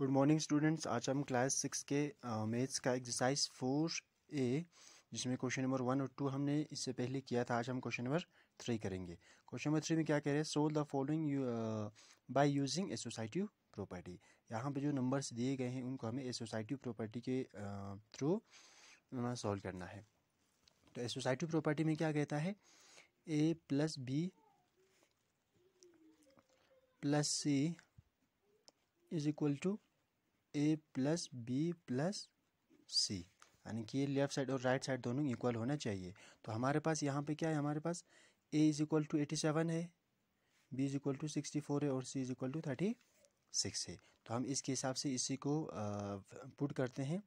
Good morning students आज हम class six के मैथ्स का एक्सरसाइज फोर ए जिसमें क्वेश्चन नंबर वन और टू हमने इससे पहले किया था। आज हम क्वेश्चन नंबर थ्री करेंगे। क्वेश्चन नंबर थ्री में क्या कह रहे हैं? Solve the following by using associative property यहाँ पे जो नंबर्स दिए गए हैं, उनको हमें एसोसाइटिव प्रॉपर्टी के थ्रू सॉल्व करना है। तो एसोसाइटिव प्रॉपर्टी में क्या कहता है? A plus B plus C is equal to A plus B plus C यानी कि ये लेफ़्ट साइड और राइट साइड दोनों इक्वल होना चाहिए। तो हमारे पास यहाँ पे क्या है? हमारे पास A is equal to eighty seven है B is equal to sixty four है और C is equal to thirty six है। तो हम इसके हिसाब से इसी को पुट करते हैं।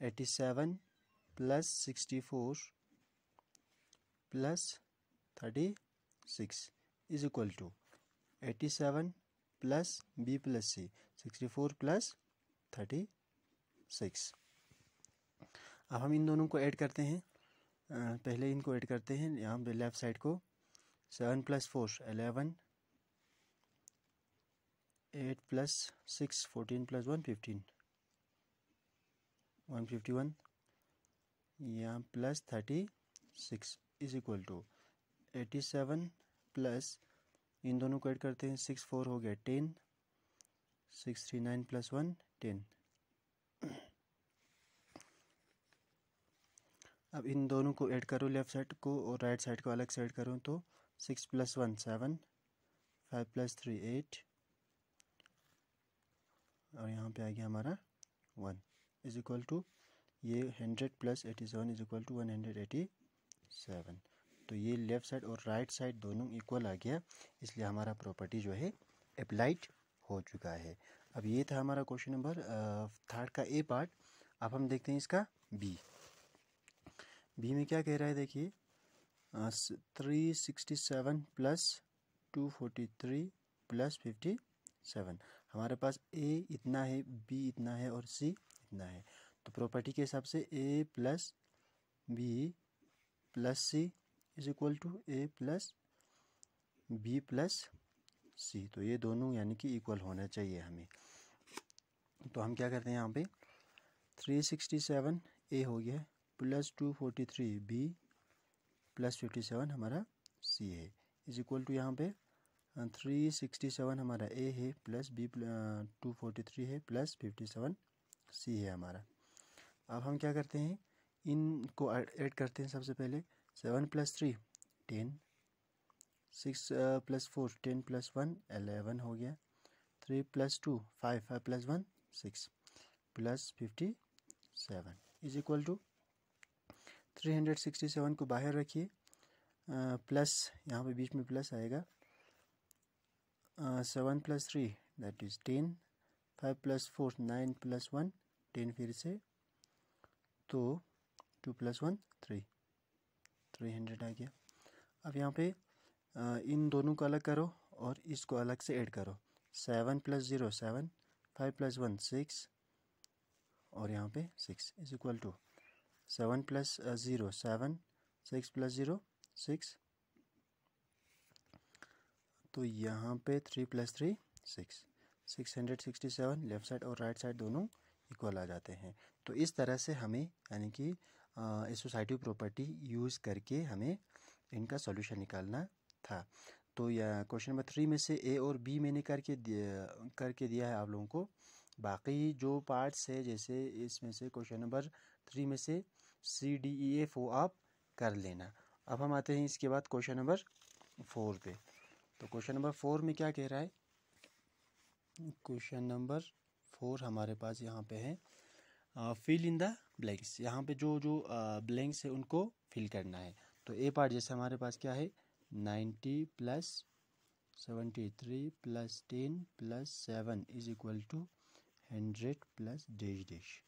Eighty seven plus sixty four plus thirty six is equal to eighty seven plus B plus C sixty four plus thirty six. अब हम इन दोनों को ऐड करते हैं। पहले इनको ऐड करते हैं, यहाँ पे लेफ़्ट साइड को। Seven plus four eleven eight plus six fourteen plus one fifteen one fifty one यहाँ plus thirty six is equal to eighty seven plus इन दोनों को ऐड करते हैं सिक्स फोर हो गया ten six three nine plus one ten अब इन दोनों को ऐड करो लेफ़्ट साइड को और राइट साइड को अलग साइड करूँ तो six plus one seven five plus three eight और यहाँ पे आ गया हमारा वन इज़ इक्वल टू ये hundred plus eighty seven is equal to one hundred eighty seven तो ये लेफ़्ट साइड और राइट साइड दोनों इक्वल आ गया, इसलिए हमारा प्रॉपर्टी जो है अप्लाइड हो चुका है। अब ये था हमारा क्वेश्चन नंबर थर्ड का ए पार्ट अब हम देखते हैं इसका बी बी में क्या कह रहा है देखिए three sixty seven plus two forty three plus fifty seven हमारे पास ए इतना है बी इतना है और सी इतना है। तो प्रॉपर्टी के हिसाब से A plus B plus C is equal to A plus B plus C तो ये दोनों यानी कि इक्वल होना चाहिए हमें। तो हम क्या करते हैं यहाँ पे? थ्री सिक्सटी सेवन ए हो गया plus two forty three B plus fifty seven हमारा सी है। इज़ इक्वल टू यहाँ पे थ्री सिक्सटी सेवन हमारा ए है plus B two forty three है प्लस फिफ्टी सेवन सी है हमारा। अब हम क्या करते हैं? इनको ऐड करते हैं सबसे पहले। Seven plus three ten six plus four, ten plus one eleven हो गया। Three plus two, five five plus one, six, plus fifty, seven. Is equal to three hundred sixty seven को बाहर रखिए। प्लस, यहाँ पे बीच में प्लस आएगा। Seven plus three, that is ten. Five plus four, nine plus one, ten फिर से। तो two plus one, three. Three hundred आ गया। अब यहाँ पे इन दोनों को अलग करो और इसको अलग से ऐड करो। Seven plus zero seven, five plus one six और यहाँ पे six is equal to. Seven plus zero seven, six plus zero six. तो यहाँ पे three plus three six. Six hundred sixty seven, left side और right side दोनों equal आ जाते हैं। तो इस तरह से हमें, यानी कि एसोसाइटिव प्रॉपर्टी यूज़ करके हमें इनका सॉल्यूशन निकालना था। तो या क्वेश्चन नंबर थ्री में से ए और बी मैंने करके दिया करके दिया है आप लोगों को। बाकी जो पार्ट्स है, जैसे इसमें से क्वेश्चन नंबर थ्री में से सी डी ई एफ़ वो आप कर लेना। अब हम आते हैं इसके बाद क्वेश्चन नंबर फोर पे। तो क्वेश्चन नंबर फोर में क्या कह रहा है? क्वेश्चन नंबर फोर हमारे पास यहाँ पे है फिल इन द ब्लैंक्स यहाँ पे जो जो ब्लैंक्स है उनको फिल करना है। तो ए पार्ट जैसे हमारे पास क्या है? Ninety plus seventy three plus ten plus seven is equal to hundred plus dash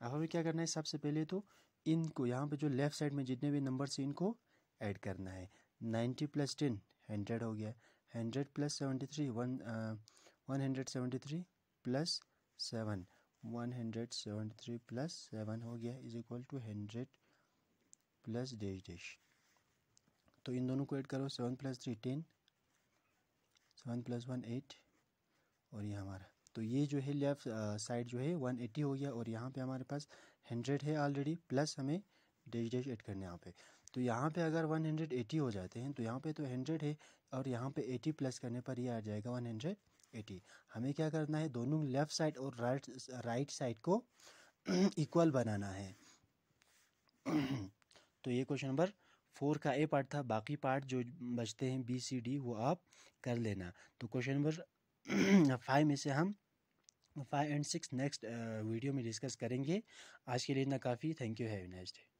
अब हमें क्या करना है सबसे पहले तो इनको यहाँ पे जो लेफ़्ट साइड में जितने भी नंबर से इनको ऐड करना है। नाइन्टी प्लस टेन, हंड्रेड हो गया। Hundred plus seventy three, one one hundred seventy three plus seven. One hundred seventy three plus seven हो गया, is equal to hundred plus dash dash. तो इन दोनों को ऐड करो seven plus three ten seven plus one eight और ये हमारा। तो ये जो है लेफ़्ट साइड जो है 180 हो गया और यहाँ पे हमारे पास 100 है ऑलरेडी प्लस हमें डैश डैश एड करने यहाँ पे। तो यहाँ पे अगर 180 हो जाते हैं तो यहाँ पे तो 100 है और यहाँ पे एटी प्लस करने पर ये आ जाएगा 180 हमें क्या करना है, दोनों लेफ़्ट साइड और राइट राइट साइड को इक्वल बनाना है। तो ये क्वेश्चन नंबर फोर का ए पार्ट था, बाकी पार्ट जो बचते हैं बी, सी, डी, वो आप कर लेना। तो क्वेश्चन नंबर फाइव में से हम five and six next video में डिस्कस करेंगे। आज के लिए इतना काफ़ी। Thank you. Have next day.